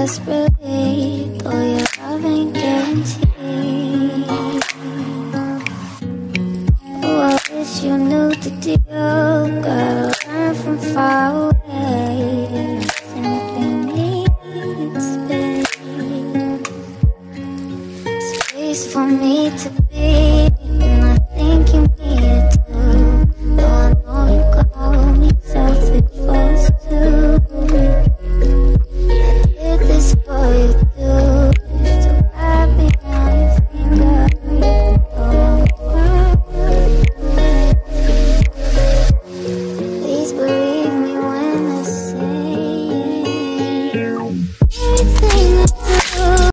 desperately, though your love ain't guaranteed. Oh, I wish you knew the deal. Gotta learn from far away. Simply need space, space for me to be.